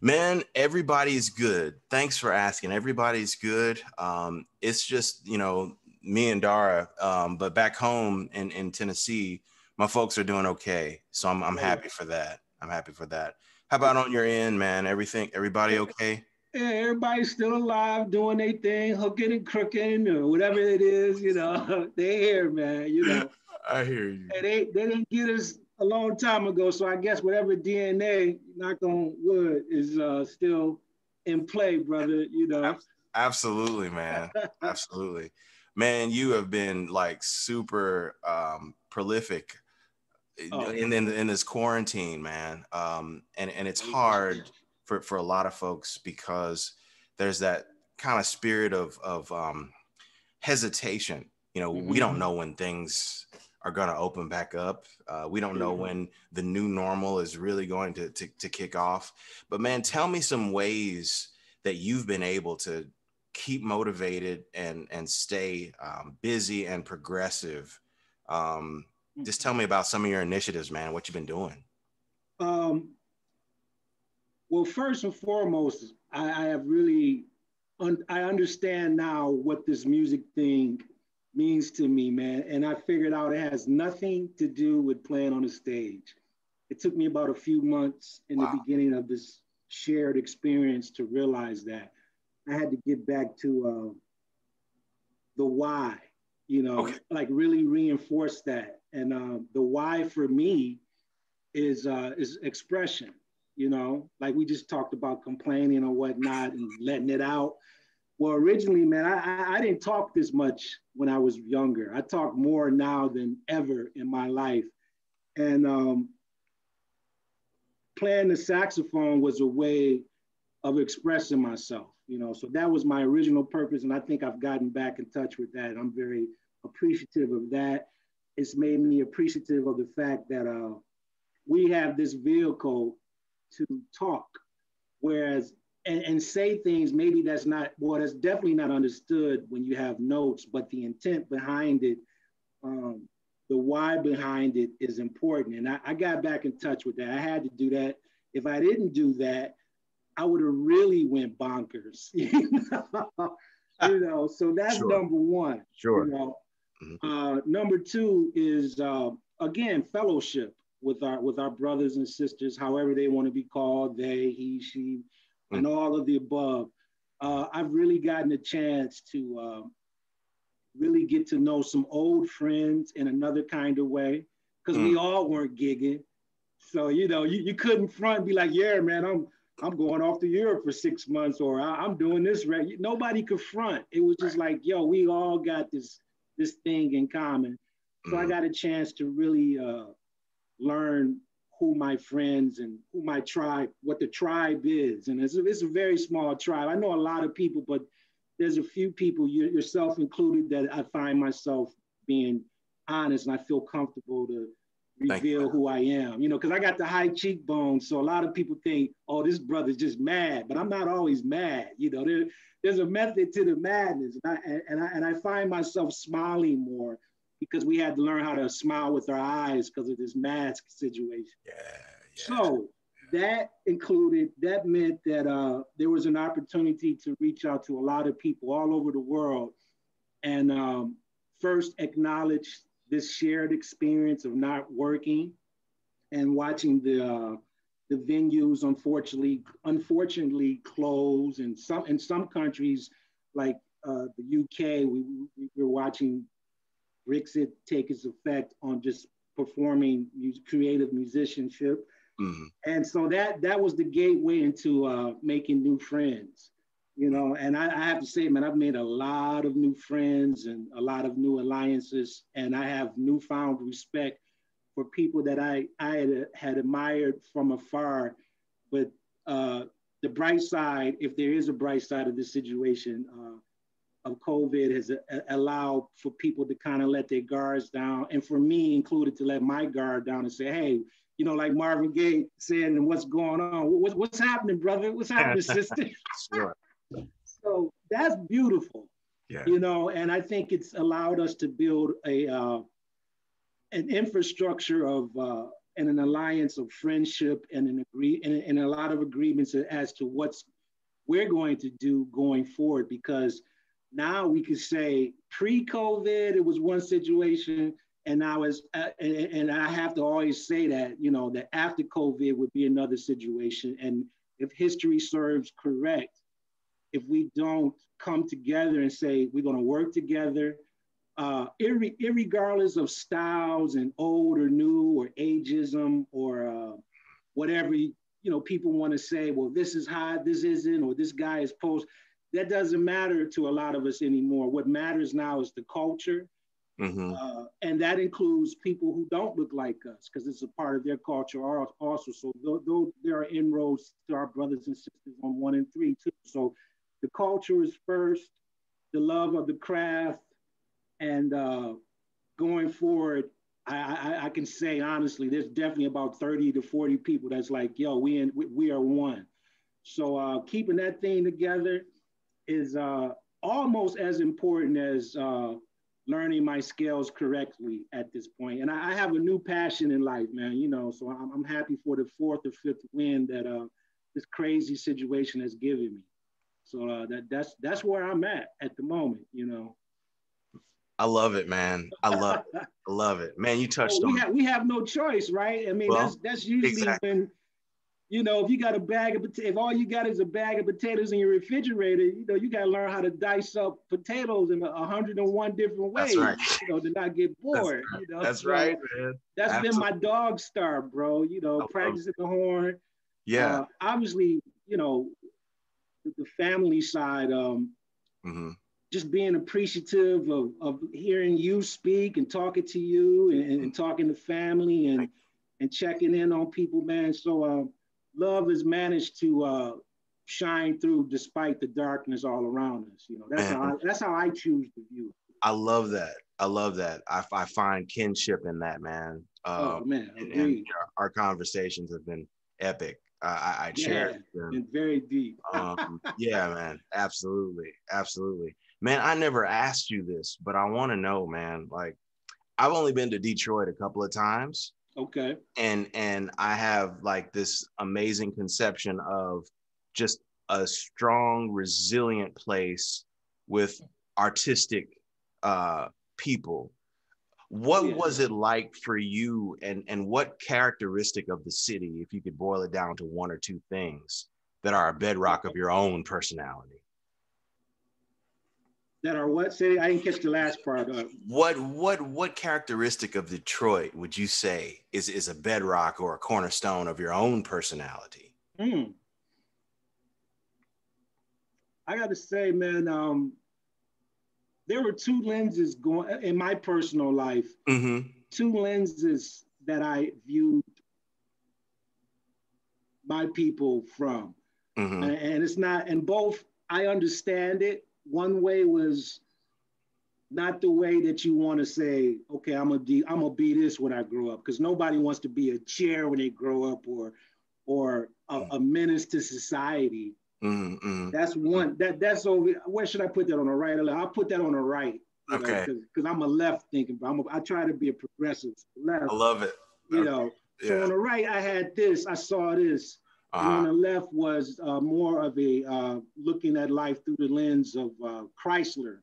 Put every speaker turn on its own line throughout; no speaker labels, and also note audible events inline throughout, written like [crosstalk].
Man, everybody's good. Thanks for asking. Everybody's good. Um, it's just, you know, me and Dara. Um, but back home in, in Tennessee, my folks are doing okay. So I'm, I'm happy for that. I'm happy for that. How about on your end, man? Everything, everybody okay?
Yeah, everybody's still alive, doing their thing, hooking and crooking or whatever it is, you know. [laughs] they here, man, you know.
I hear you.
And they, they didn't get us a long time ago. So I guess whatever DNA, knock on wood, is uh, still in play, brother. You know.
Absolutely, man. [laughs] Absolutely, man. You have been like super um, prolific oh. in, in in this quarantine, man. Um, and and it's hard for for a lot of folks because there's that kind of spirit of of um, hesitation. You know, mm-hmm. we don't know when things are going to open back up. Uh, we don't know when the new normal is really going to, to, to kick off. But man, tell me some ways that you've been able to keep motivated and and stay um, busy and progressive. Um, just tell me about some of your initiatives, man. What you've been doing.
Um, well, first and foremost, I, I have really un- I understand now what this music thing means to me, man. And I figured out it has nothing to do with playing on a stage. It took me about a few months in wow. the beginning of this shared experience to realize that I had to get back to uh, the why, you know, okay. like really reinforce that. And uh, the why for me is uh, is expression, you know, like we just talked about complaining or whatnot and letting it out. Well, originally, man, I, I didn't talk this much when I was younger. I talk more now than ever in my life. And um, playing the saxophone was a way of expressing myself, you know. So that was my original purpose. And I think I've gotten back in touch with that. I'm very appreciative of that. It's made me appreciative of the fact that uh, we have this vehicle to talk. Whereas and, and say things maybe that's not well that's definitely not understood when you have notes but the intent behind it um, the why behind it is important and I, I got back in touch with that i had to do that if i didn't do that i would have really went bonkers [laughs] you know, you know so that's sure. number one
sure
you know? mm-hmm. uh, number two is uh, again fellowship with our with our brothers and sisters however they want to be called they he she and all of the above. Uh, I've really gotten a chance to uh, really get to know some old friends in another kind of way because mm. we all weren't gigging. So, you know, you, you couldn't front be like, yeah, man, I'm I'm going off to Europe for six months or I'm doing this right. Nobody could front. It was just right. like, yo, we all got this this thing in common. So mm. I got a chance to really uh, learn who my friends and who my tribe, what the tribe is. And it's a, it's a very small tribe. I know a lot of people, but there's a few people, you, yourself included, that I find myself being honest and I feel comfortable to reveal who I am. You know, because I got the high cheekbones. So a lot of people think, oh, this brother's just mad, but I'm not always mad. You know, there, there's a method to the madness. And I, and, I, and I find myself smiling more because we had to learn how to smile with our eyes because of this mask situation.
Yeah. yeah.
So that included, that meant that uh, there was an opportunity to reach out to a lot of people all over the world and um, first acknowledge this shared experience of not working and watching the uh, the venues unfortunately unfortunately close and some in some countries like uh, the UK we, we were watching Brexit take its effect on just performing creative musicianship. Mm-hmm. And so that that was the gateway into uh, making new friends, you know. And I, I, have to say, man, I've made a lot of new friends and a lot of new alliances, and I have newfound respect for people that I I had, had admired from afar. But uh, the bright side, if there is a bright side of this situation, uh, of COVID has allowed for people to kind of let their guards down, and for me included to let my guard down and say, hey, you know, like Marvin Gaye saying, what's going on? What's, what's happening, brother? What's happening, [laughs] sister? sure. [laughs] so that's beautiful, yeah. you know, and I think it's allowed us to build a uh, an infrastructure of uh, and an alliance of friendship and an agree and, and a lot of agreements as to what's we're going to do going forward because now we could say pre-COVID it was one situation. And now as uh, and, and I have to always say that you know that after COVID would be another situation. And if history serves correct if we don't come together and say we're going to work together uh, irre- irregardless of styles and old or new or ageism or uh, whatever you know people want to say well this is hot this isn't or this guy is post that doesn't matter to a lot of us anymore what matters now is the culture mm-hmm. uh, and that includes people who don't look like us because it's a part of their culture also so though, there are inroads to our brothers and sisters on one and three too so the culture is first the love of the craft and uh, going forward, I, I, I, can say honestly, there's definitely about 30 to 40 people that's like, yo, we in, we, we are one. So uh, keeping that thing together is uh, almost as important as uh, learning my skills correctly at this point. And I, I, have a new passion in life, man. You know, so I'm, I'm happy for the fourth or fifth win that uh, this crazy situation has given me. So uh, that that's that's where I'm at at the moment. You know.
I love it, man. I love it. [laughs] I love it. Man, you touched we
on have, we have no choice, right? I mean, well, that's that's usually exactly. when you know, if you got a bag of potatoes, if all you got is a bag of potatoes in your refrigerator, you know, you got to learn how to dice up potatoes in a 101 different ways, right. you know, to not get [laughs] bored.
That's,
you know,
that's so right, man.
That's Absolutely. been my dog star, bro. You know, practicing the horn.
Yeah.
Uh, obviously, you know, the, the family side. Um, mm-hmm just being appreciative of, of hearing you speak and talking to you and, and talking to family and, and checking in on people, man. So uh, love has managed to uh, shine through despite the darkness all around us. You know, that's how I, that's how I choose to view it.
I love that. I love that. I, I find kinship in that, man.
oh um, man,
and, and our, our, conversations have been epic. Uh, I, I cherish
yeah, them. And very deep. [laughs]
um, yeah, man. Absolutely, absolutely man, I never asked you this, but I want to know, man. Like, I've only been to Detroit a couple of times.
Okay.
And and I have like this amazing conception of just a strong, resilient place with artistic uh, people. What yeah. was it like for you, and and what characteristic of the city, if you could boil it down to one or two things, that are a bedrock of your own personality?
That are what city? I didn't catch the last part of.
What what what characteristic of Detroit would you say is is a bedrock or a cornerstone of your own personality?
Hmm. I got to say, man, um, there were two lenses going in my personal life. Mm-hmm. Two lenses that I viewed my people from, mm-hmm. and, and it's not. And both I understand it one way was not the way that you want to say, okay, I'm gonna be, I'm gonna be this when I grow up, because nobody wants to be a chair when they grow up or or a, a menace to society. Mm-hmm. That's one. That that's over. Where should I put that on the right or left? I'll put that on the right.
Okay.
Because I'm a left thinking, but I'm a, I try to be a progressive left.
I love it.
You okay. know. Yeah. So on the right, I had this. I saw this. Uh-huh. on the left was uh, more of a uh, looking at life through the lens of uh, Chrysler,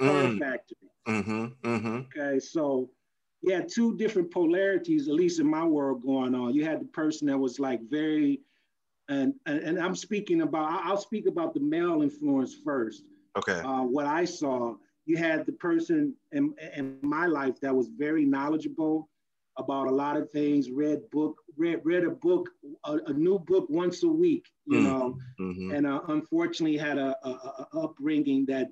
car mm. factory. Mm-hmm, mm-hmm. Okay, so you had two different polarities, at least in my world, going on. You had the person that was like very, and and, and I'm speaking about. I'll speak about the male influence first.
Okay.
Uh, what I saw, you had the person in, in my life that was very knowledgeable about a lot of things. Read book, read read a book, a, a new book once a week. You mm-hmm. know, mm-hmm. and uh, unfortunately had a, a, a upbringing that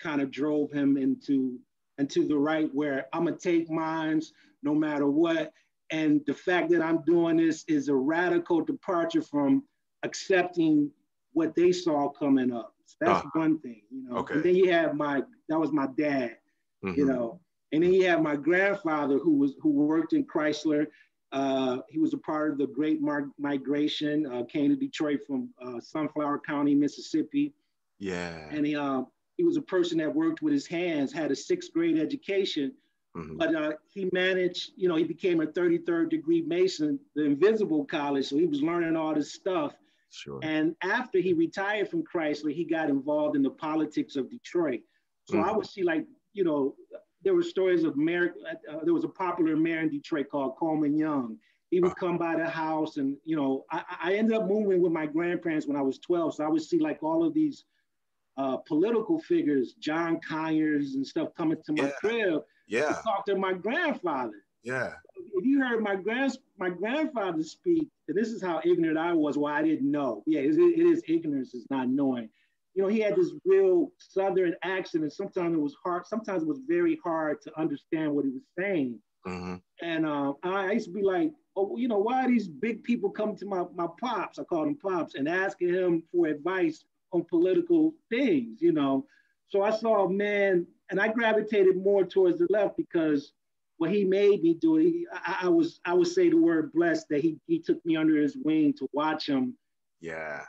kind of drove him into into the right where I'm gonna take mines no matter what. And the fact that I'm doing this is a radical departure from accepting what they saw coming up. So that's uh, one thing, you know.
Okay.
And then you have my that was my dad, mm-hmm. you know. And then you have my grandfather who was who worked in Chrysler. Uh, he was a part of the Great Mar- Migration, uh, came to Detroit from uh, Sunflower County, Mississippi.
Yeah.
And he, uh, he was a person that worked with his hands, had a sixth grade education, Mm-hmm. But uh, he managed, you know, he became a 33rd degree Mason, the invisible college. So he was learning all this stuff.
Sure.
And after he retired from Chrysler, he got involved in the politics of Detroit. So mm-hmm. I would see like, you know, there were stories of mayor, uh, there was a popular mayor in Detroit called Coleman Young. He would come by the house and, you know, I, I ended up moving with my grandparents when I was 12. So I would see like all of these uh, political figures, John Conyers and stuff coming to my
yeah.
crib
yeah.
to talk to my grandfather.
Yeah.
If you heard my grand my grandfather speak, and this is how ignorant I was, why I didn't know. Yeah, it, it is ignorance, is not knowing. You know, he had this real southern accent, and sometimes it was hard. Sometimes it was very hard to understand what he was saying. Mm-hmm. And uh, I used to be like, oh, you know, why are these big people coming to my, my pops? I call them pops and asking him for advice on political things, you know. So I saw a man, and I gravitated more towards the left because what he made me do, he, I, I, was, I would say the word blessed that he, he took me under his wing to watch him.
Yeah.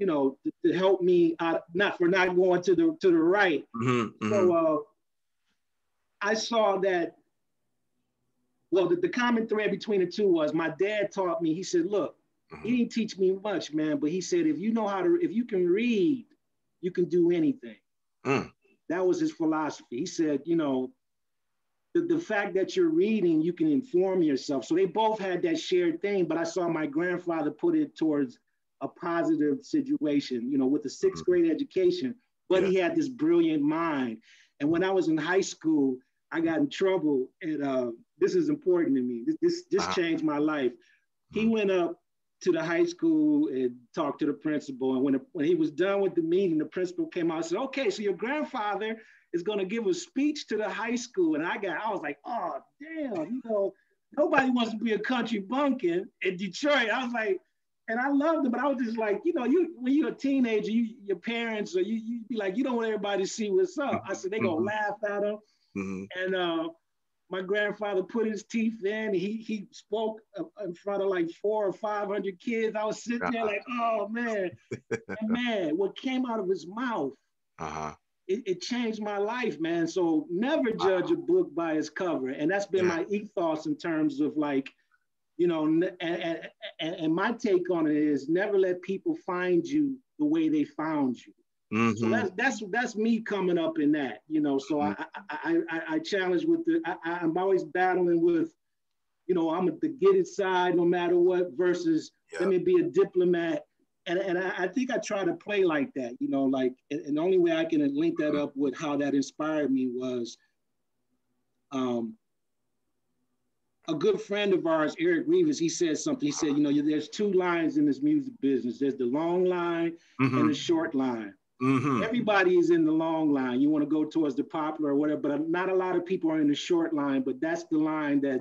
You know, to, to help me out, not for not going to the to the right. Mm-hmm, mm-hmm. So uh, I saw that. Well, the, the common thread between the two was my dad taught me. He said, "Look, Mm-hmm. He didn't teach me much, man, but he said if you know how to, if you can read, you can do anything. Mm. That was his philosophy. He said, you know, the, the fact that you're reading, you can inform yourself. So they both had that shared thing, but I saw my grandfather put it towards a positive situation, you know, with a sixth mm-hmm. grade education, but yeah. he had this brilliant mind. And when I was in high school, I got in trouble, and uh, this is important to me. This this, this uh-huh. changed my life. He mm-hmm. went up to the high school and talked to the principal. And when, when he was done with the meeting, the principal came out and said, okay, so your grandfather is going to give a speech to the high school. And I got, I was like, oh, damn, you know, nobody wants to be a country bumpkin in Detroit. I was like, and I loved it, but I was just like, you know, you when you're a teenager, you your parents or you you be like, you don't want everybody to see what's up. I said they gonna mm-hmm. laugh at him, mm-hmm. and uh, my grandfather put his teeth in. He he spoke in front of like four or five hundred kids. I was sitting there like, [laughs] oh man, man, what came out of his mouth, uh-huh. it, it, changed my life, man. So never judge a book by its cover, and that's been yeah. my ethos in terms of like, you know, and, and, and my take on it is never let people find you the way they found you. Mm-hmm. So that's that's that's me coming up in that, you know. So mm-hmm. I, I, I I challenge with the I, I'm always battling with, you know, I'm at the get it side no matter what versus yep. let me be a diplomat. And, and I, I, think I try to play like that, you know, like and, and the only way I can link that up with how that inspired me was um a good friend of ours, Eric Reeves, he said something. He said, you know, there's two lines in this music business. There's the long line mm-hmm. and the short line. Mm-hmm. Everybody is in the long line. You want to go towards the popular or whatever, but not a lot of people are in the short line. But that's the line that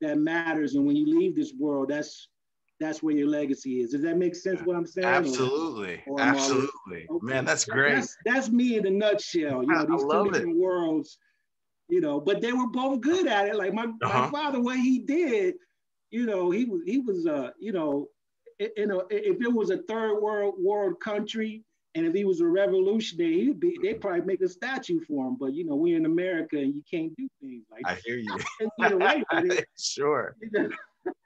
that matters. And when you leave this world, that's that's where your legacy is. Does that make sense? What I'm saying?
Absolutely, or, or absolutely, okay. man. That's great.
That's, that's, me in a nutshell. You know, these two different it. worlds. You know, but they were both good at it. Like my, uh-huh. my father, what he did, you know, he was he was uh, you know, you know, if it was a third world world country, and if he was a revolutionary, he'd be they'd probably make a statue for him. But you know, we're in America and you can't do things like
I hear you. [laughs] right [laughs] sure.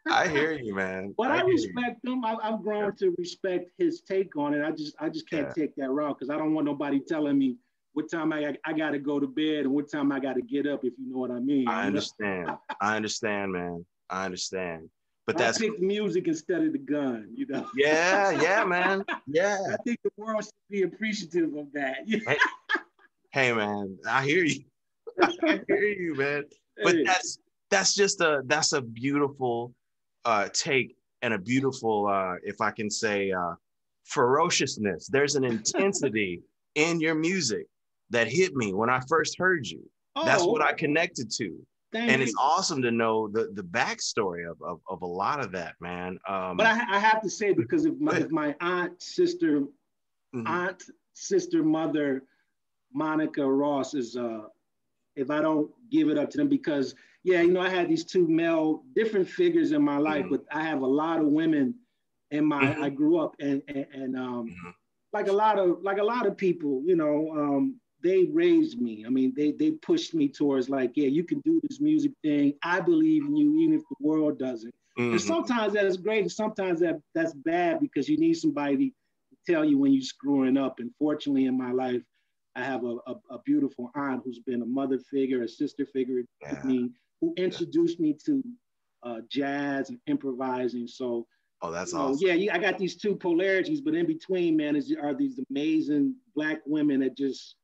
I hear you, man. [laughs]
But I, I respect him. I, have grown yeah. to respect his take on it. I just I just can't yeah. take that route because I don't want nobody telling me what time I I got to go to bed and what time I got to get up. If you know what I mean.
I understand. I understand, man. I understand. But
I
that's
pick music instead of the gun, you know.
Yeah, yeah, man. Yeah. [laughs]
I think the world should be appreciative of that. [laughs]
hey, hey, man, I hear you. [laughs] I hear you, man. But hey. that's that's just a that's a beautiful uh take and a beautiful uh if I can say uh ferociousness. There's an intensity in your music that hit me when I first heard you. Oh, that's what I connected to. And it's awesome to know the the backstory of, of, of a lot of that, man.
Um, but I, I, have to say because of my, my aunt, sister, mm-hmm. aunt, sister, mother, Monica Ross is uh, if I don't give it up to them because yeah, you know, I had these two male different figures in my life, mm-hmm. but I have a lot of women in my mm-hmm. I grew up and and, and um, mm-hmm. like a lot of like a lot of people, you know, um, they raised me. I mean, they they pushed me towards like, yeah, you can do this music thing. I believe in you, even if the world doesn't. Mm-hmm. And sometimes that's great, and sometimes that that's bad because you need somebody to tell you when you're screwing up. And fortunately, in my life, I have a, a, a beautiful aunt who's been a mother figure, a sister figure yeah. to me, who introduced yeah. me to uh, jazz and improvising. So
Oh, that's awesome.
Yeah, I got these two polarities, but in between, man, is are these amazing black women that just.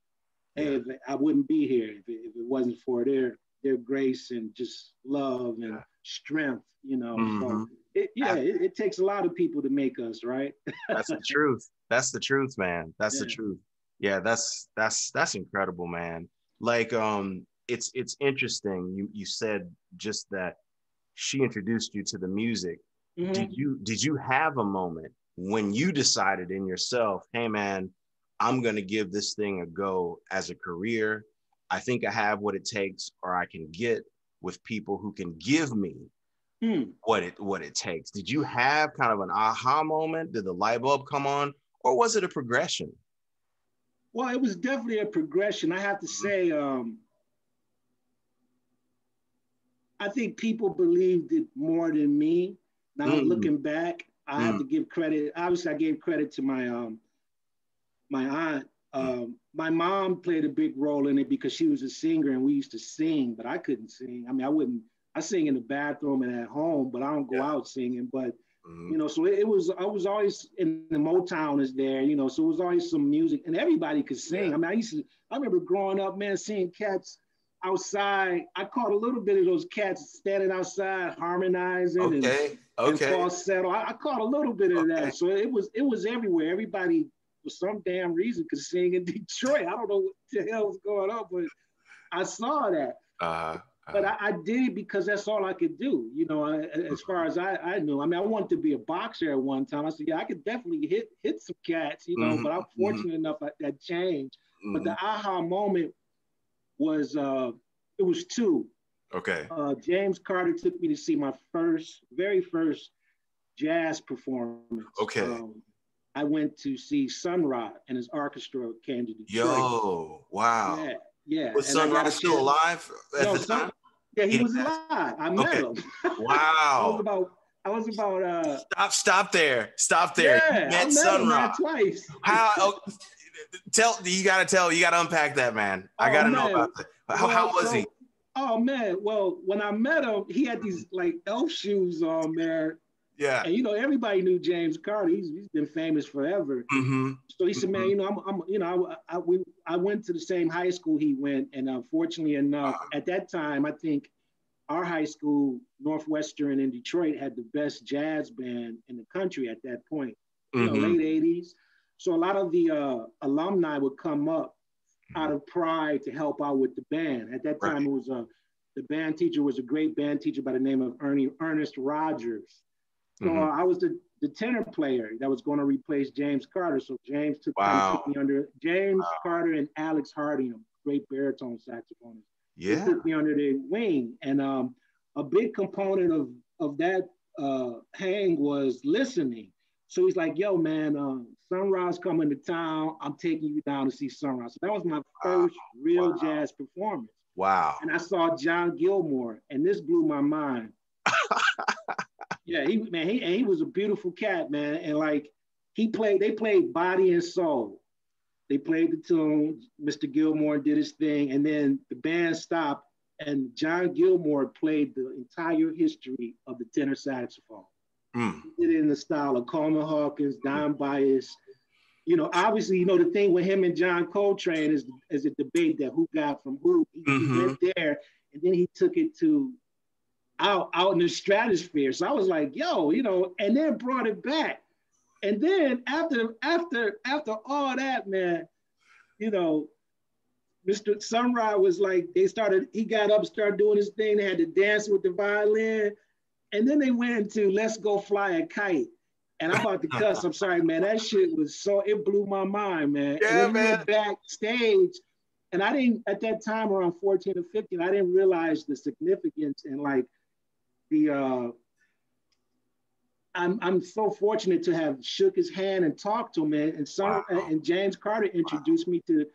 Hey, I wouldn't be here if it, if it, wasn't for their their grace and just love and strength, you know. Mm-hmm. So it, yeah, it, it, takes a lot of people to make us, right? [laughs]
that's the truth. That's the truth, man. That's yeah. the truth. Yeah, that's that's that's incredible, man. Like, um, it's it's interesting. You you said just that she introduced you to the music Mm-hmm. Did you did you have a moment when you decided in yourself, hey man, I'm gonna give this thing a go as a career. I think I have what it takes, or I can get with people who can give me mm. what it what it takes. Did you have kind of an aha moment? Did the light bulb come on, or was it a progression?
Well, it was definitely a progression. I have to mm-hmm. say, um, I think people believed it more than me. Now mm. looking back, I mm. have to give credit. Obviously, I gave credit to my um my aunt. Um, my mom played a big role in it because she was a singer and we used to sing, but I couldn't sing. I mean, I wouldn't. I sing in the bathroom and at home, but I don't go yeah. out singing. But mm. you know, so it, it, was. I was always in the Motown is there. You know, so it was always some music, and everybody could sing. Yeah. I mean, I used to. I remember growing up, man, seeing cats outside. I caught a little bit of those cats standing outside harmonizing okay. and, okay. and falsetto. I, I, caught a little bit of okay. that. So it was it was everywhere. Everybody for some damn reason could sing in [laughs] Detroit. I don't know what the hell was going on, but I saw that. Uh, uh, but I, I, did it because that's all I could do. You know, I, as far as I, I knew. I mean, I wanted to be a boxer at one time. I said, yeah, I could definitely hit hit some cats. You know, mm-hmm, but I'm mm-hmm. fortunate mm-hmm. enough that changed. Mm-hmm. But the mm-hmm. aha moment was uh, it was two.
Okay.
Uh, James Carter took me to see my first, very first jazz performance.
Okay. Um,
I went to see Sun Ra and his orchestra came to Detroit.
Yo, wow.
Yeah, yeah.
Was Sun Ra still alive at no, the time?
Yeah, he, he was alive. I met okay. him.
Wow. [laughs]
I was about I was about uh
stop stop there. Stop there.
Yeah, you met, met Sun Ra
twice. How [laughs] oh, tell you gotta tell you gotta unpack that man. I gotta oh, know about that. How, well, how was so, he?
Oh man, well when I met him, he had these like elf shoes on there.
Yeah.
And you know everybody knew James Carter. He's, he's been famous forever.
Mm-hmm.
So he said, mm-hmm. man, you know I'm, I'm you know I, I, we I went to the same high school he went, and unfortunately enough, uh, at that time I think our high school, Northwestern in Detroit, had the best jazz band in the country at that point. Mm-hmm. You know, mm-hmm. late '80s. So a lot of the uh, alumni would come up out of pride to help out with the band. At that time, right. it was a the band teacher was a great band teacher by the name of Ernie Ernest Rogers. So mm-hmm. uh, I was the, the tenor player that was going to replace James Carter. So James took, wow. took me under James wow. Carter and Alex Harding, great baritone saxophonist.
Yeah,
took me under their wing, and um, a big component of of that uh, hang was listening. So he's like, "Yo, man, um, Sun Ra's coming to town. I'm taking you down to see Sun Ra's. So that was my first wow. real wow. jazz performance.
Wow.
And I saw John Gilmore, and this blew my mind. [laughs] yeah, he man, he he was a beautiful cat, man, and like he played. They played body and soul. They played the tune. Mr. Gilmore did his thing, and then the band stopped, and John Gilmore played the entire history of the tenor saxophone.
Mm.
He did it in the style of Coleman Hawkins, Don Byas. You know, obviously, you know, the thing with him and John Coltrane is, is a debate that who got from who. He, mm-hmm. he went there and then he took it to out, out in the stratosphere. So I was like, yo, you know, and then brought it back. And then after after after all that, man, you know, Mr. Sun Ra was like, they started, he got up, started doing his thing. They had to dance with the violin. And then they went into Let's Go Fly a Kite. And I'm about to cuss. I'm sorry, man. That shit was so it blew my mind, man.
Yeah, and man.
Backstage, and I didn't at that time around 14 or 15, I didn't realize the significance and like the uh I'm I'm so fortunate to have shook his hand and talked to him, man. And some wow. and James Carter introduced wow. me to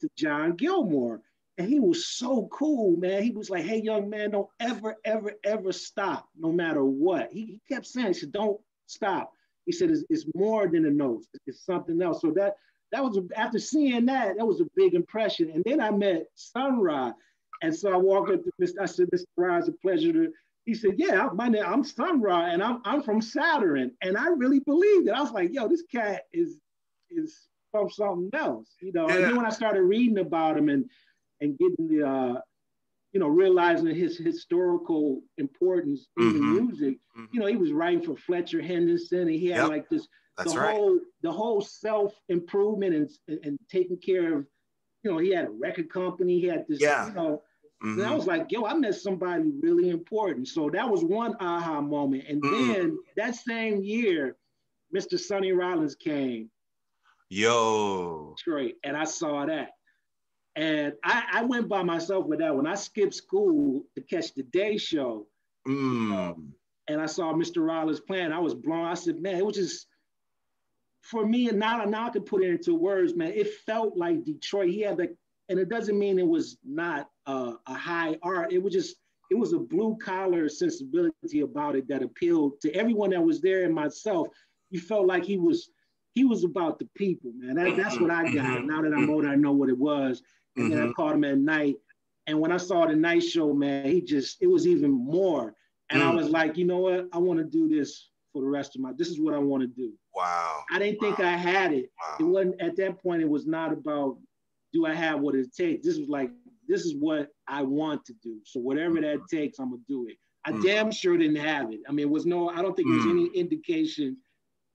to John Gilmore. And he was so cool, man. He was like, hey, young man, don't ever, ever, ever stop, no matter what. He, he kept saying, he said, don't stop. He said, it's, it's more than a note, it's something else. So that that was after seeing that, that was a big impression. And then I met Sun Ra. And so I walked up to Mr. I said, Mr. Ra, it's a pleasure to. He said, Yeah, my name, I'm Sun Ra and I'm, I'm from Saturn. And I really believed it. I was like, yo, this cat is is from something else, you know. Yeah. And then when I started reading about him and and getting the uh, you know, realizing his historical importance in mm-hmm. the music, mm-hmm. you know, he was writing for Fletcher Henderson and he had yep. like this that's the right. whole the whole self improvement and and taking care of, you know, he had a record company. He had this, yeah. you know. Mm-hmm. And I was like, yo, I met somebody really important. So that was one aha moment. And mm then that same year, Mr. Sonny Rollins came.
Yo.
Detroit, and I saw that. And I, I, went by myself with that one. I skipped school to catch the day show. Mm. Um, and I saw Mr. Rollins playing. I was blown. I said, man, it was just for me, and now, now I can put it into words, man. It felt like Detroit. He had the, and it doesn't mean it was not a high art. It was just, it was a blue collar sensibility about it that appealed to everyone that was there and myself. You felt like he was, he was about the people, man. That, that's what I got. Mm-hmm. Now that I'm older, I know what it was. And then I mm-hmm. called him at night. And when I saw the night show, man, he just, it was even more. And mm. I was like, you know what? I want to do this for the rest of my, this is what I want to do.
Wow.
I didn't
wow.
think I had it. Wow. It wasn't at that point, it was not about do I have what it takes. This was like, this is what I want to do. So whatever that takes, I'm gonna do it. I mm. damn sure didn't have it. I mean, it was no, I don't think there was mm. any indication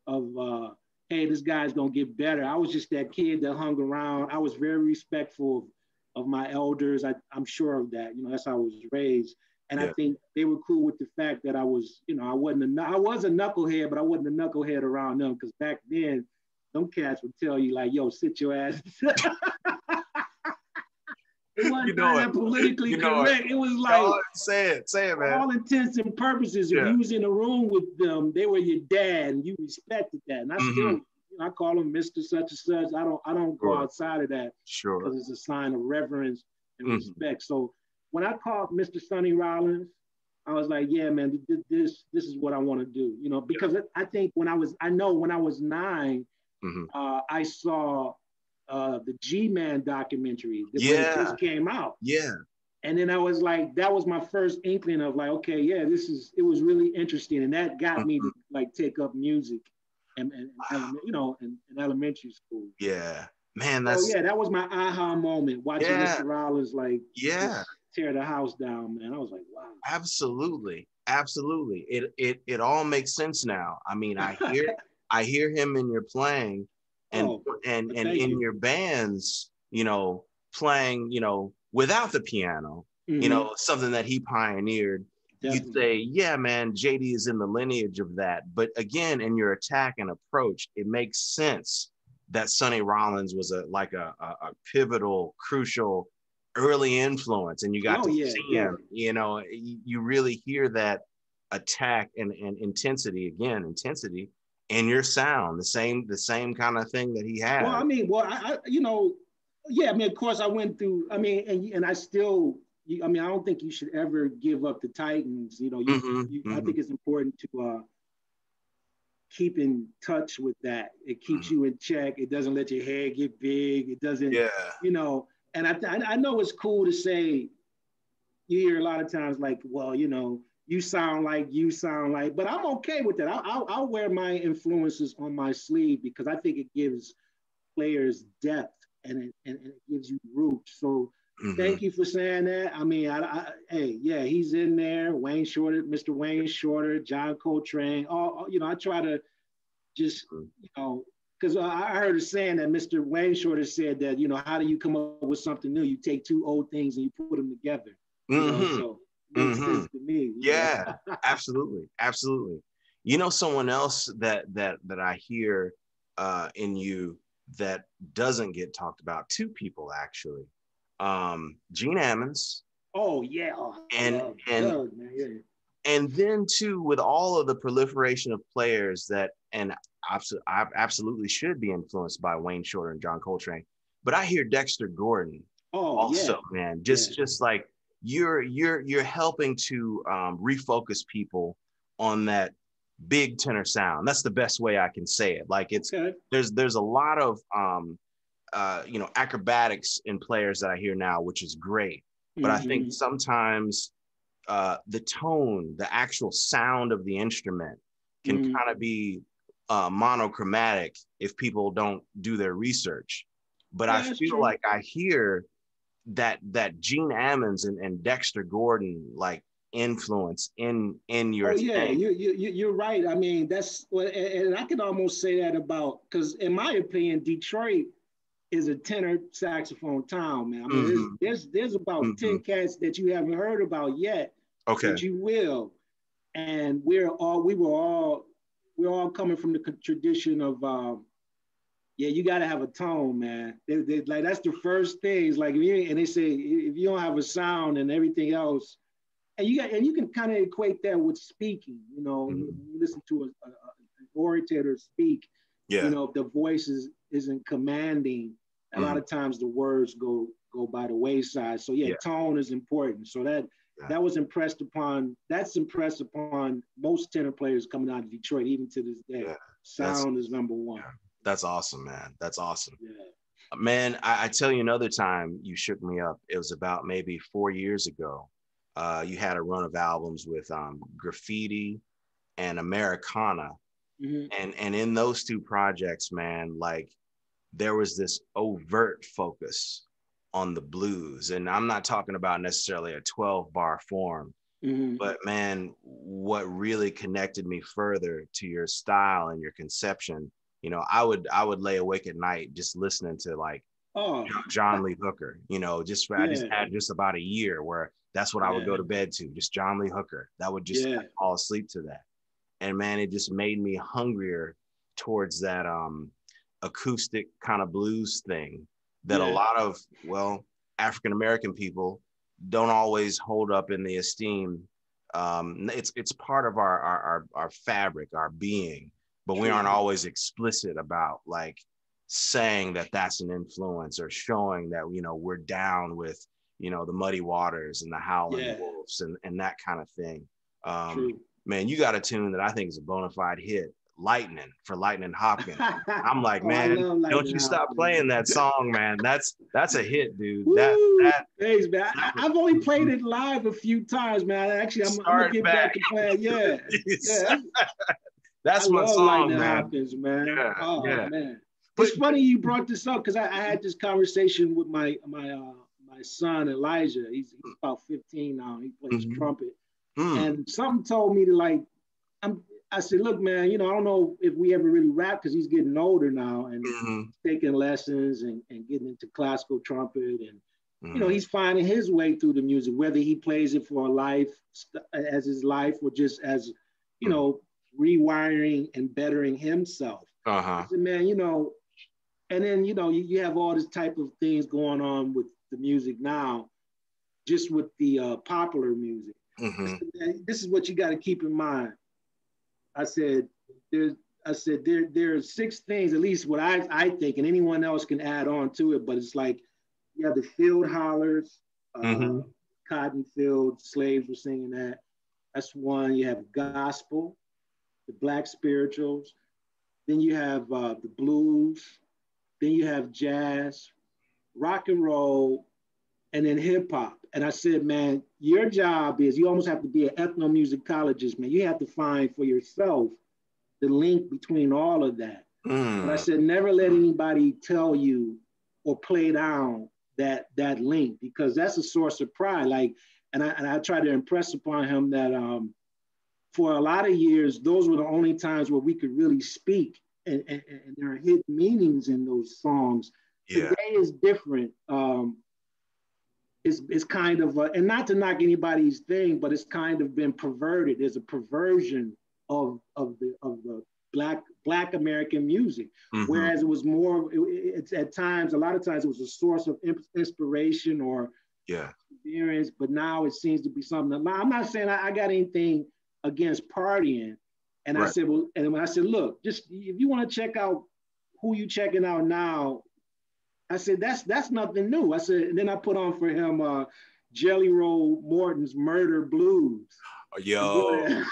of uh, hey, this guy's gonna get better. I was just that kid that hung around. I was very respectful of, of my elders. I, I'm sure of that. You know, that's how I was raised. And yeah. I think they were cool with the fact that I was, you know, I wasn't a, I was a knucklehead, but I wasn't a knucklehead around them because back then, them cats would tell you like, "Yo, sit your ass." [laughs] It wasn't you know that politically you know correct. It. it. was like
oh, say it, say it, man.
All intents and purposes, yeah. if you was in a room with them, they were your dad, and you respected that. And I mm-hmm. still, you know, I call them Mister Such and Such. I don't, I don't go sure. outside of that.
Sure.
Because it's a sign of reverence and mm-hmm. respect. So when I called Mr. Sonny Rollins, I was like, yeah, man, this, this is what I want to do. You know, because yeah. I think when I was, I know when I was 9 mm-hmm. uh, I saw uh, the G Man documentary that
yeah.
just came out.
Yeah.
And then I was like, that was my first inkling of like, okay, yeah, this is it was really interesting, and that got mm-hmm. me to mm-hmm. like take up music, and, and, wow. and you know, in, in, elementary school.
Yeah, man, that's
oh yeah, that was my aha moment watching yeah. Mr. Rollins like
yeah
tear the house down, man. I was like, wow.
Absolutely, absolutely. It it it all makes sense now. I mean, I hear [laughs] I hear him in your playing, and oh, and and in you. your bands, you know, playing, you know, without the piano, mm-hmm. you know, something that he pioneered. Definitely. You'd say, yeah, man, JD is in the lineage of that. But again, in your attack and approach, it makes sense that Sonny Rollins was a like a, a, a pivotal, crucial early influence, and you got oh, to yeah, see yeah. him. You know, you, you really hear that attack and, and intensity again, intensity in your sound, the same the same kind of thing that he had.
Well, I mean, well, I, I you know, yeah, I mean, of course, I went through. I mean, and and I still. I mean, I don't think you should ever give up the Titans. You know, you, mm-hmm, you, mm-hmm. I think it's important to uh, keep in touch with that. It keeps mm-hmm. you in check. It doesn't let your hair get big. It doesn't,
yeah.
you know. And I, I know it's cool to say. You hear a lot of times like, well, you know, you sound like you sound like but i'm okay with that I'll, I'll, I'll, wear my influences on my sleeve because i think it gives players depth and it, and it gives you roots so mm-hmm. thank you for saying that i mean I, I, hey yeah he's in there wayne shorter mr wayne shorter john coltrane all you know i try to just mm-hmm. you know because I heard a saying that Mr. Wayne Shorter said that, you know, how do you come up with something new? You take two old things and you put them together. Mm-hmm. You know? So makes mm-hmm. sense to me.
Yeah, [laughs] absolutely, absolutely. You know, someone else that that that I hear uh, in you that doesn't get talked about. Two people actually, um, Gene Ammons.
Oh yeah, oh,
and and yeah. and then too with all of the proliferation of players that and I absolutely should be influenced by Wayne Shorter and John Coltrane. but I hear Dexter Gordon oh, also, yeah. man. Just yeah. just like you're you're you're helping to um, refocus people on that big tenor sound. That's the best way I can say it. Like it's okay. there's there's a lot of um, uh, you know acrobatics in players that I hear now, which is great. But mm-hmm. I think mm-hmm. sometimes uh, the tone, the actual sound of the instrument can mm-hmm. kind of be uh, monochromatic if people don't do their research. But yeah, I feel true. like I hear that that Gene Ammons and, and Dexter Gordon like influence in in your oh,
yeah you, you you're right. I mean that's what and i can almost say that about because in my opinion detroit is a tenor saxophone town man. I mean mm-hmm. there's, there's, there's about mm-hmm. 10 cats that you haven't heard about yet
okay.
but you will. And we're all we were all we're all coming from the tradition of um, yeah, you got to have a tone, man. They, they, like that's the first thing. It's like, you, and they say if you don't have a sound and everything else, and you got, and you can kind of equate that with speaking. You know, mm-hmm. you listen to a, a, an orator speak. Yeah. You know, if the voice is, isn't commanding, a mm-hmm. lot of times the words go go by the wayside. So yeah, yeah. tone is important. So that yeah. that was impressed upon. That's impressed upon most tenor players coming out of Detroit, even to this day. Yeah. Sound that's, is number one.
That's awesome, man. That's awesome. Yeah. Man, I, I, tell you another time you shook me up. It was about maybe four years ago. Uh, you had a run of albums with um, Graffiti and Americana. Mm-hmm. And and in those two projects, man, like there was this overt focus on the blues. And I'm not talking about necessarily a 12 bar form, mm-hmm. but man, what really connected me further to your style and your conception you know, I would I would lay awake at night just listening to like oh. John Lee Hooker. You know, just yeah. I just had just about a year where that's what I would go to bed to, just John Lee Hooker. That would just yeah. fall asleep to that. And man, it just made me hungrier towards that um acoustic kind of blues thing that yeah. a lot of well African American people don't always hold up in the esteem. Um, it's it's part of our, our our our fabric, our being but we aren't always explicit about like saying that that's an influence or showing that you know we're down with you know the muddy waters and the howling yeah. wolves and, and that kind of thing. Um, man you got a tune that i think is a bona fide hit lightning for lightning hopkins. [laughs] I'm like oh, man don't you stop Hopkins. playing that [laughs] song man. That's that's a hit dude. Woo! that that
thanks man. I, have only played it live a few times man. Actually i'm, I'm gonna get back. back. to playing. Yeah. [laughs] Yeah
that's I my song, man.
Hopkins, man. Yeah, oh yeah. man. But, it's funny you brought this up because I, I, had this conversation with my my uh, my son Elijah. He's, he's about 15 now. He plays mm-hmm. trumpet, mm. and something told me to like. I'm. I said, look, man. You know, I don't know if we ever really rap because he's getting older now and mm-hmm. taking lessons and, and getting into classical trumpet and mm. you know mm-hmm. he's finding his way through the music whether he plays it for a life as his life or just as you mm. know rewiring and bettering himself. Uh-huh. Said, man, you know, and then you know you, you, have all this type of things going on with the music now, just with the uh, popular music. Mm-hmm. Said, this is what you got to keep in mind. I said there's I said there there are six things at least what I I think, and anyone else can add on to it. But it's like you have the field hollers, uh, mm-hmm. cotton field slaves were singing that. That's one. You have gospel the black spirituals. Then you have uh, the blues. Then you have jazz, rock and roll, and then hip hop. And I said, man, your job is you almost have to be an ethnomusicologist, man. You have to find for yourself the link between all of that. Mm. And I said, never let anybody tell you or play down that that link because that's a source of pride. Like, and I and I try to impress upon him that um, for a lot of years, those were the only times where we could really speak, and, and, and there are hidden meanings in those songs. Yeah. Today is different. Um, it's, it's kind of, a, and not to knock anybody's thing, but it's kind of been perverted. There's a perversion of, of the of the black black American music, mm-hmm. whereas it was more. It, it's at times, a lot of times, it was a source of inspiration or
yeah
experience. But now it seems to be something. That, I'm not saying I, I got anything against partying. And right. I said, well, and when I said, look, just if you want to check out who you checking out now, I said, that's that's nothing new. I said, and then I put on for him uh, Jelly Roll Morton's Murder Blues.
Oh, yo. [laughs]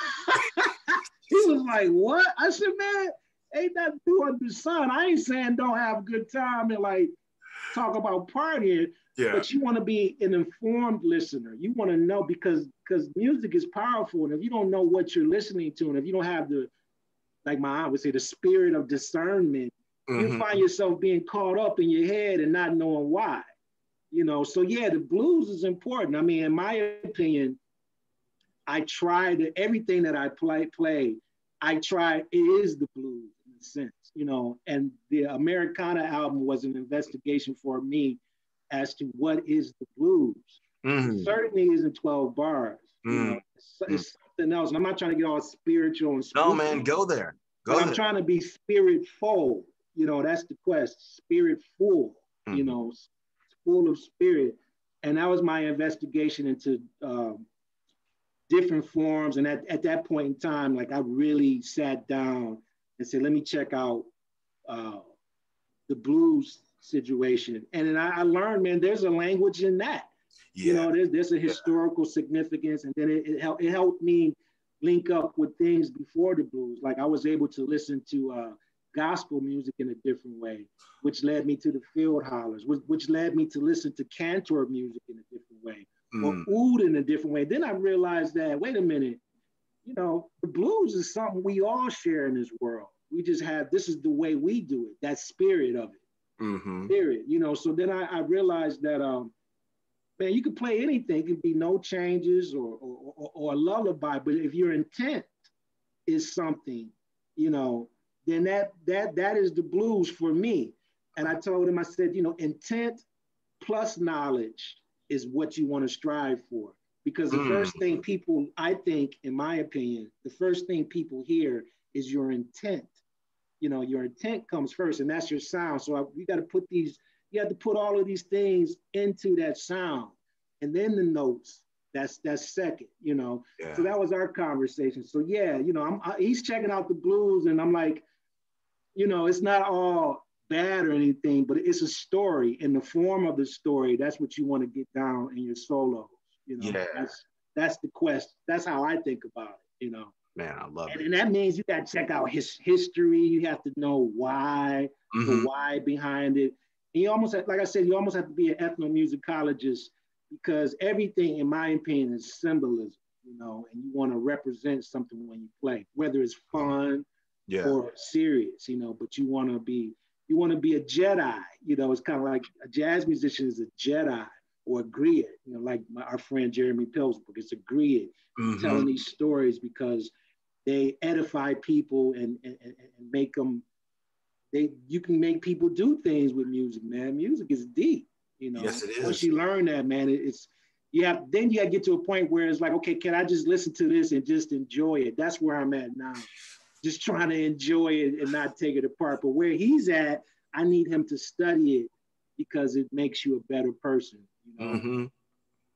he was like, what? I said, man, ain't nothing new under the sun. I ain't saying don't have a good time and like talk about partying. Yeah. But you want to be an informed listener. You want to know because because music is powerful. And if you don't know what you're listening to, and if you don't have the, like my aunt would say, the spirit of discernment, mm-hmm. you find yourself being caught up in your head and not knowing why. You know, so yeah, the blues is important. I mean, in my opinion, I try to everything that I play play, I try it is the blues in a sense, you know, and the Americana album was an investigation for me as to what is the blues. Mm-hmm. Certainly isn't 12 bars. Mm-hmm. You know, it's, it's, something else. And I'm not trying to get all spiritual and
spiritual. No, man, go there. Go
there. I'm trying to be spirit full. You know, that's the quest. Spirit full. Mm-hmm. You know, full of spirit. And that was my investigation into um, different forms. And at, at that point in time, like I really sat down and said, let me check out uh, the blues situation. And then I, I, learned, man, there's a language in that. Yeah. You know, there's, there's a historical yeah. significance. And then it, it, helped, it helped me link up with things before the blues. Like I was able to listen to uh, gospel music in a different way, which led me to the field hollers, which, which led me to listen to cantor music in a different way, mm. or oud in a different way. Then I realized that, wait a minute, you know, the blues is something we all share in this world. We just have, this is the way we do it, that spirit of it. Mm-hmm. Spirit, you know. So then I, I realized that, um, man, you can play anything. It can be no changes or, or, or, or a lullaby, but if your intent is something, you know, then that that that is the blues for me. And I told him, I said, you know, intent plus knowledge is what you want to strive for. Because the mm. first thing people, I think, in my opinion, the first thing people hear is your intent. You know, your intent comes first, and that's your sound. So I, you got to put these, you have to put all of these things into that sound, and then the notes. That's that's second. You know. Yeah. So that was our conversation. So yeah, you know, I'm I, he's checking out the blues, and I'm like, you know, it's not all bad or anything, but it's a story. In the form of the story, that's what you want to get down in your solos. You know, yeah. that's that's the quest. That's how I think about it. You know.
Man, I love
and,
it.
And that means you got to check out his history. You have to know why, mm-hmm. the why behind it. And you almost, have, like I said, you almost have to be an ethnomusicologist because everything, in my opinion, is symbolism. You know, and you want to represent something when you play, whether it's fun, yeah. or serious, you know, but you want to be you want to be a Jedi, you know, it's kind of like a jazz musician is a Jedi or a griot, you know, like my, our friend Jeremy Pillsbury, it's a griot mm-hmm. telling these stories because they edify people and, and, and make them, they, you can make people do things with music, man. Music is deep, you know.
Yes, it is.
Once you learn that, man, it's, you have, then you got to get to a point where it's like, okay, can I just listen to this and just enjoy it? That's where I'm at now just trying to enjoy it and not take it apart. But where he's at, I need him to study it because it makes you a better person. You know, mm-hmm.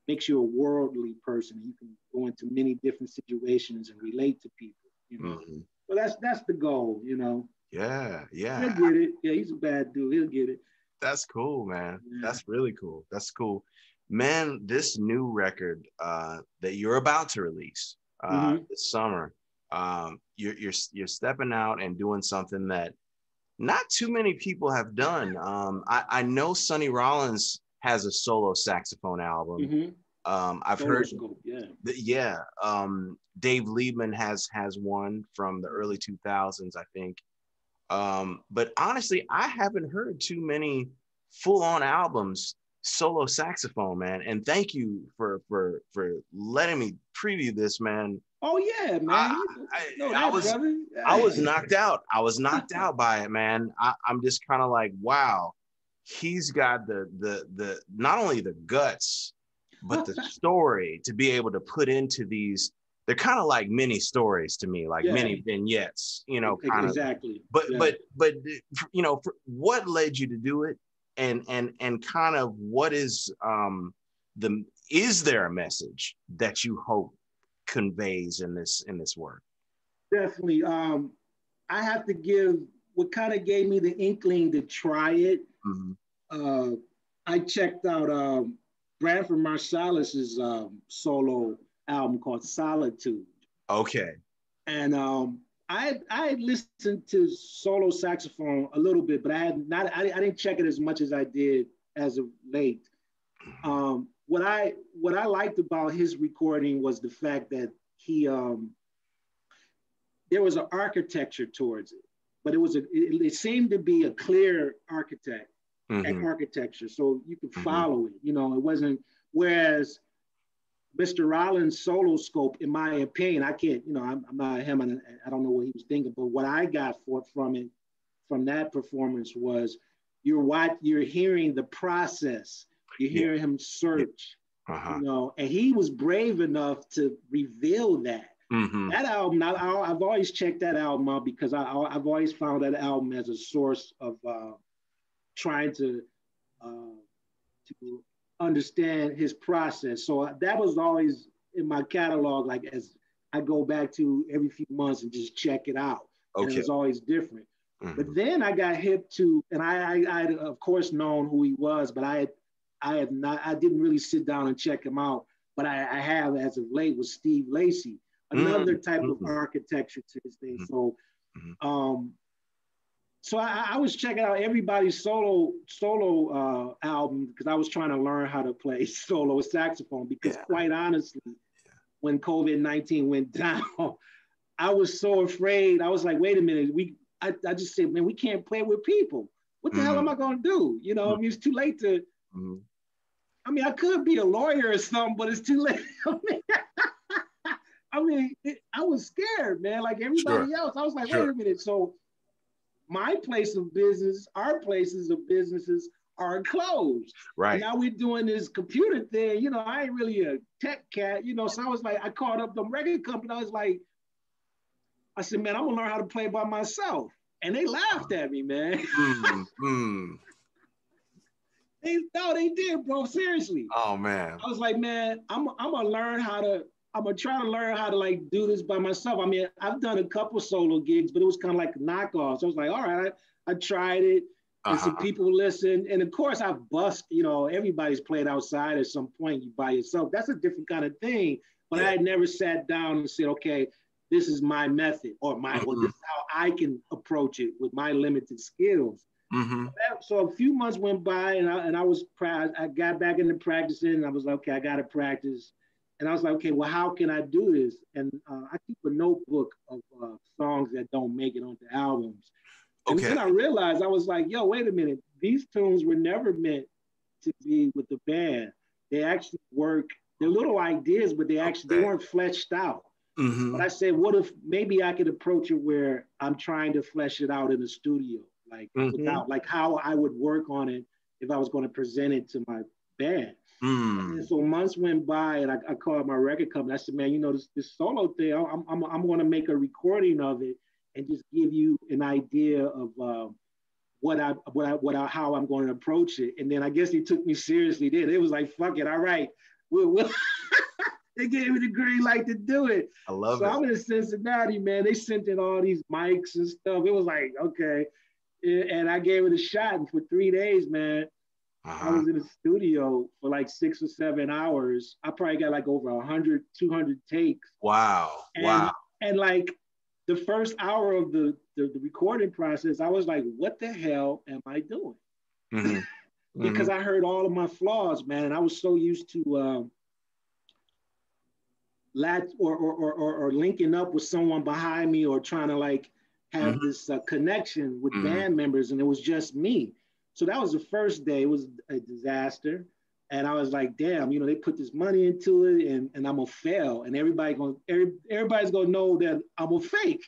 Makes you a worldly person. You can go into many different situations and relate to people. You know, mm-hmm. well that's that's the goal. You know.
Yeah, yeah.
He'll get it. Yeah, he's a bad dude. He'll get it.
That's cool, man. Yeah. That's really cool. That's cool. Man, this new record uh, that you're about to release uh, mm-hmm. this summer, um, you're, you're you're stepping out and doing something that not too many people have done. Um, I, I know Sonny Rollins has a solo saxophone album. Mm-hmm. Um, I've heard, yeah, yeah. Um, Dave Liebman has has one from the early 2000s, I think. Um, but honestly, I haven't heard too many full on albums solo saxophone, man. And thank you for for for letting me preview this, man.
Oh yeah, man. I,
I, I was I was knocked out. I was knocked [laughs] out by it, man. I, I'm just kind of like, wow, he's got the the the not only the guts, but the [laughs] story to be able to put into these. They're kind of like mini stories to me, like yeah. mini vignettes, you know, kind
exactly.
of. But yeah. but but you know, what led you to do it, and and and kind of what is um the is there a message that you hope conveys in this in this work?
Definitely. Um, I have to give what kind of gave me the inkling to try it mm-hmm. uh, I checked out um, Branford Marsalis's um, solo album called Solitude.
Okay.
And um, I I listened to solo saxophone a little bit, but I had not I, I didn't check it as much as I did as of late. Um, what I what I liked about his recording was the fact that he um, there was an architecture towards it, but it was a it, it seemed to be a clear architect mm-hmm. architecture, so you could mm-hmm. follow mm-hmm. it. You know, it wasn't whereas Mr. Rollins' solo scope, in my opinion, I can't, you know, I'm, I'm not him and I don't know what he was thinking, but what I got for, from it, from that performance was you're what you're hearing the process. You hear yeah. him search, uh-huh. you know, and he was brave enough to reveal that. Mm-hmm. That album, I, have always checked that album out because I, have always found that album as a source of uh, trying to uh, to understand his process. So that was always in my catalog, like as I go back to every few months and just check it out. Okay. And it was always different. Mm-hmm. But then I got hip to, and I, I, I of course known who he was, but I had, I had not, I didn't really sit down and check him out. But I, I have as of late with Steve Lacy, another mm-hmm. type of mm-hmm. architecture to his day. Mm-hmm. So, mm-hmm. um, so I, I, was checking out everybody's solo solo uh, album because I was trying to learn how to play [laughs] solo saxophone. Because yeah. quite honestly, yeah. when COVID nineteen went [laughs] down, I was so afraid. I was like, wait a minute, we. I, I just said, man, we can't play with people. What the mm-hmm. hell am I going to do? You know, mm-hmm. I mean, it's too late to. Mm-hmm. I mean, I could be a lawyer or something, but it's too [laughs] late. I mean, I, mean it, I was scared, man. Like everybody sure. else, I was like, sure. wait a minute. So my place of business, our places of businesses are closed.
Right. And
now we're doing this computer thing. You know, I ain't really a tech cat, you know. So I was like, I called up the record company. I was like, I said, man, I'm gonna learn how to play by myself. And they laughed at me, man. [laughs] Mm, mm. they no, they did, bro. Seriously.
Oh man.
I was like, man, I'm I'm gonna learn how to I'm gonna try to learn how to like do this by myself. I mean, I've done a couple solo gigs, but it was kind of like knockoffs. I was like, all right, I, I tried it. And uh-huh. some people listen. And of course, I've bust, you know, everybody's played outside at some point you by yourself. That's a different kind of thing. But yeah. I had never sat down and said, okay, this is my method or my, mm-hmm. or this is how I can approach it with my limited skills. Mm-hmm. So a few months went by and I, and I was proud. I got back into practicing and I was like, okay, I got to practice. And I was like, okay, well, how can I do this? And uh, I keep a notebook of uh, songs that don't make it onto albums. And okay. then I realized I was like, yo, wait a minute. These tunes were never meant to be with the band. They actually work, they're little ideas, but they actually okay. they weren't fleshed out. Mm-hmm. But I said, what if maybe I could approach it where I'm trying to flesh it out in the studio, like mm-hmm. without like how I would work on it if I was going to present it to my band. Mm. so months went by, and I, I, called my record company. I said, "Man, you know this, this solo thing. I'm I'm I'm going to make a recording of it and just give you an idea of uh, what I what I what I, how I'm going to approach it." And then I guess they took me seriously. Then it was like, "Fuck it, all right, we'll." we'll [laughs] they gave me the green light to do it.
I love
so
it.
So I'm in Cincinnati, man. They sent in all these mics and stuff. It was like, okay. And I gave it a shot. And for three days, man, uh-huh. I was in the studio for like six or seven hours. I probably got like over 100, 200 takes.
Wow.
And,
wow.
And like the first hour of the, the, the, recording process, I was like, what the hell am I doing? Mm-hmm. [laughs] because mm-hmm. I heard all of my flaws, man. And I was so used to um, lat or, or, or, or, linking up with someone behind me or trying to like have mm-hmm. this uh, connection with mm-hmm. band members. And it was just me. So that was the first day. It was a disaster. And I was like, damn, you know, they put this money into it and, and I'm gonna fail. And everybody going every, everybody's gonna know that I'm a fake.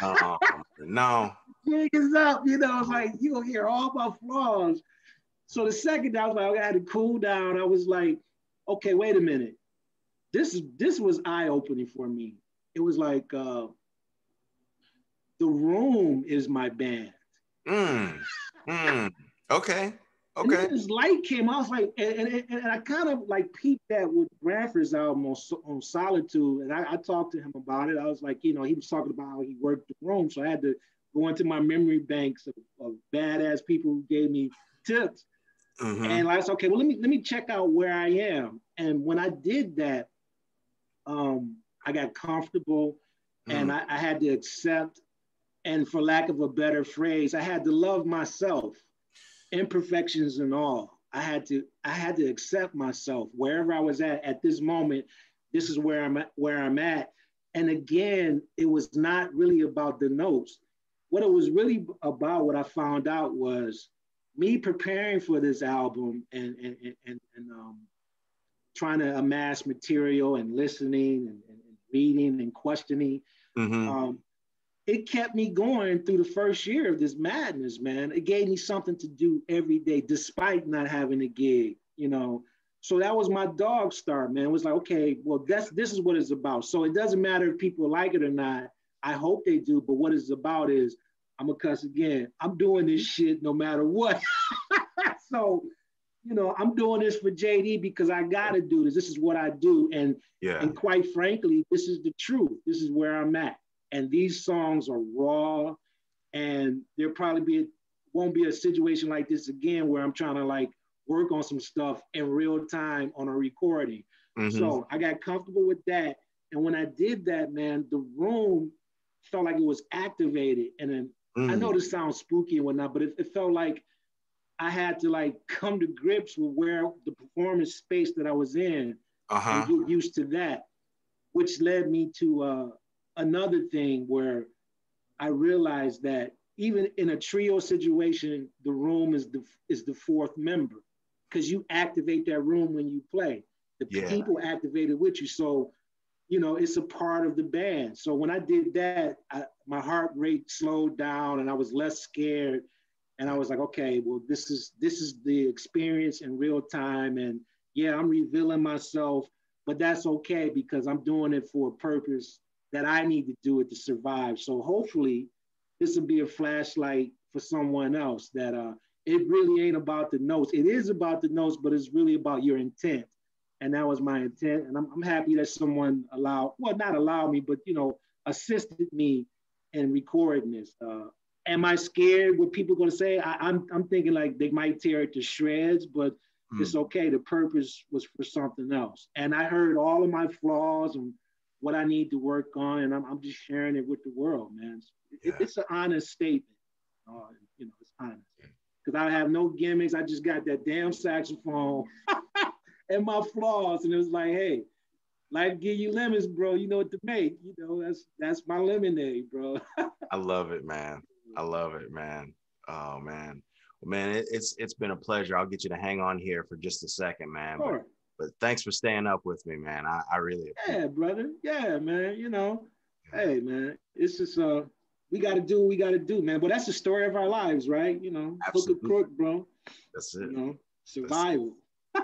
no, no. [laughs]
Jig is up, you know, I was like, you gonna hear all my flaws. So the second day I was like, I had to cool down. I was like, okay, wait a minute. This this was eye-opening for me. It was like uh the room is my band.
Mm, mm. Okay. Okay.
And this light came. I was like, and, and, and I kind of like peeped that with Branford's album on, on Solitude, and I, I, talked to him about it. I was like, you know, he was talking about how he worked the room, so I had to go into my memory banks of, of badass people who gave me tips. Mm-hmm. And I said, okay, well, let me let me check out where I am. And when I did that, um, I got comfortable mm. and I, I had to accept, and for lack of a better phrase, I had to love myself, imperfections and all. I had to I had to accept myself wherever I was at at this moment. This is where I'm at, where I'm at. And again, it was not really about the notes. What it was really about, what I found out was me preparing for this album and and and, and um, trying to amass material and listening and, and reading and questioning. Mm-hmm. Um, it kept me going through the first year of this madness, man. It gave me something to do every day, despite not having a gig, you know. So that was my dog start, man. It was like, okay, well, that's this is what it's about. So it doesn't matter if people like it or not. I hope they do, but what it's about is I'm gonna cuss again. I'm doing this shit no matter what. [laughs] so, you know, I'm doing this for JD because I gotta do this. This is what I do. And yeah. and quite frankly, this is the truth. This is where I'm at and these songs are raw and there probably be won't be a situation like this again where i'm trying to like work on some stuff in real time on a recording mm-hmm. so i got comfortable with that and when i did that man the room felt like it was activated and then mm. i know this sounds spooky and whatnot but it, it felt like i had to like [laughs] come to grips with where the performance space that i was in uh-huh. and get used to that which led me to uh, another thing where I realized that even in a trio situation, the room is the is the fourth member because you activate that room when you play. The yeah. people activated with you, so you know it's a part of the band. So when I did that, I, my heart rate slowed down and I was less scared. And I was like, okay, well, this is this is the experience in real time, and yeah, I'm revealing myself, but that's okay because I'm doing it for a purpose that I need to do it to survive. So hopefully this will be a flashlight for someone else that uh, it really ain't about the notes. It is about the notes, but it's really about your intent. And that was my intent. And I'm, I'm happy that someone allowed, well, not allowed me, but, you know, assisted me in recording this. Uh, am I scared what people going to say? I, am I'm, I'm thinking like they might tear it to shreds, but mm. it's okay. The purpose was for something else. And I heard all of my flaws and what I need to work on, and I'm, I'm just sharing it with the world, man. It, It's an honest statement. Uh, you know, it's honest. Because I have no gimmicks. I just got that damn saxophone [laughs] and my flaws, and it was like, hey, life give you lemons, bro. You know what to make. You know, that's that's my lemonade, bro. [laughs]
I love it, man. I love it, man. Oh man. Well, man, it, it's it's been a pleasure. I'll get you to hang on here for just a second, man. Sure. But thanks for staying up with me, man. I, I really
yeah, brother. Yeah, man. You know, yeah. hey, man. It's just uh, we got to do what we got to do, man. But that's the story of our lives, right? You know, hook a crook, bro.
That's it.
You know, survival. [laughs]